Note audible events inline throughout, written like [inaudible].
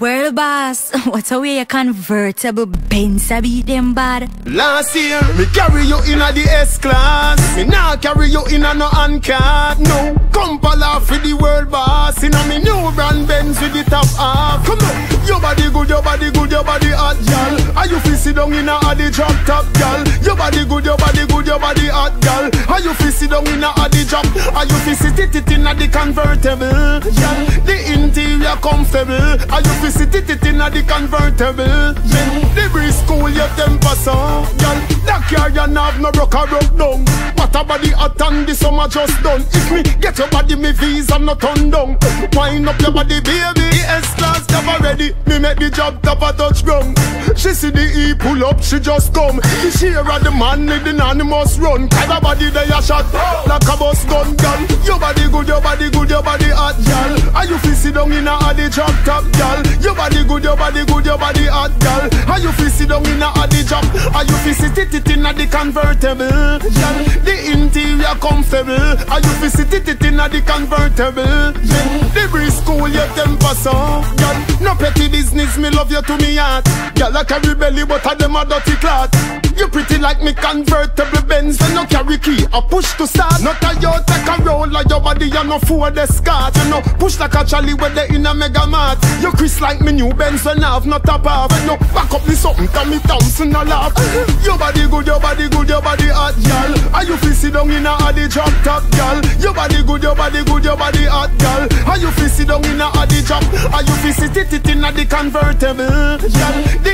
World boss, [laughs] what's a way a convertible Benz a beat them bad? Last year, me carry you in a the S-Class. Me now carry you in a no handcart No, come off for the world boss. In a me new brand Benz with the top off Come on, your body good, your body good, your body hot, gal Are you feel sit down in a the drop top, gal Your body good, your body good, your body hot, gal Are you feel sit down in a the drop Are you feel sit it in a the convertible, gal The interior comfortable Are you feel sit it, it in a the convertible. Then the breeze cool your temper so, girl. That car you have no rock or rock down. What a body hot and the summer just done. If me get your body, me visa not turn down. Wind up your body, baby. S class never ready. Me make the job top a touch ground. She see the E pull up, she just come. The share of the man with the anonymous run. Kind of body they a shot like a bus gun, girl. Your body good, your body good, your body hot, girl. Are you feel sit down in a the drop top, girl? Your body good, your body good, your body hot, girl. Are you feel sit down in a the drop? Are you feel sit it in a the convertible, girl? The interior comfortable. Are you feel sit it in a the convertible? The breeze cool your temper so, girl. No petty business, me love you to me heart. Girl, I carry belly, but I them a dirty clot. You pretty like me convertible Benz when no key. I push to start. Not a yo take a roll like your body, you no four the scat. You know push like a Charlie with the in a mega mart. You Chris like me new Benz I have not a bar. When no back up this something, tell me Thompson a laugh. Uh-huh. Your body good, your body good, your body hot, girl. Are you feel sit down in a the drop top, girl? Your body good, your body good, your body hot, girl. Are you feel sit down in a the drop? Are you feel sit it in a the convertible, girl?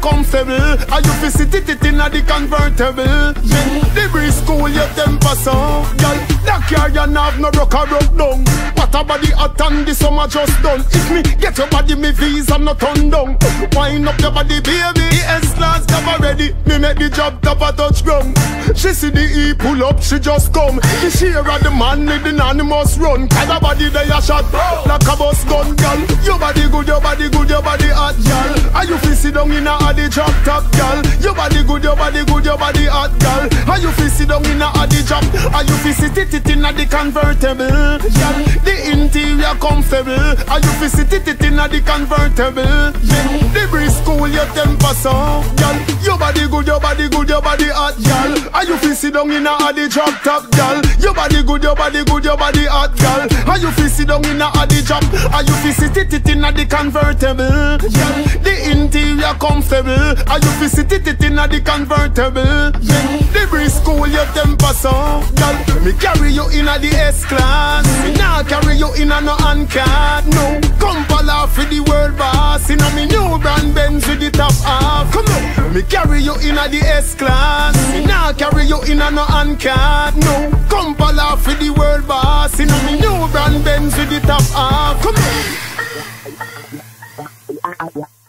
Comfortable. Are you feel sit it in a the convertible? The breeze cool your temper so, girl. That car you have no rock or rock down. What a body hot and the summer just done. If me get your body, me visa not turn down. Wind up your body, baby. The S class. Me make the job top a touch ground. She see the E pull up, she just come. The share of the man with the anonymous run. Kind of body they a shot like a bus gun, girl. Your body good, your body good, your body hot, girl. Are you feel sit down in a the drop top, girl? Your body good, your body good, your body hot, girl. Are you feel sit down in a the drop? Are you feel sit it in a the convertible, girl? The interior comfortable. Are you feel sit it in a the convertible? The breeze cool your temper so, girl. Your body good, your body good, your body hot, girl. Are you feel sit down in a the drop top, girl? Your body good, your body good, your body hot, girl. Are you feel sit down in a the drop? Are you feel sit it in a the convertible, girl? The interior comfortable. Are you feel sit it in a the convertible? The breeze cool your temper so, girl. Me carry you in a the S class. Me now carry you in a no handcart. No, boss. In a me new brand Benz with the top off. Come on, me carry you in a the S class. Me mm. now carry you in a no handcart. No, come off for the world boss. In a me new brand Benz with the top off. Come on.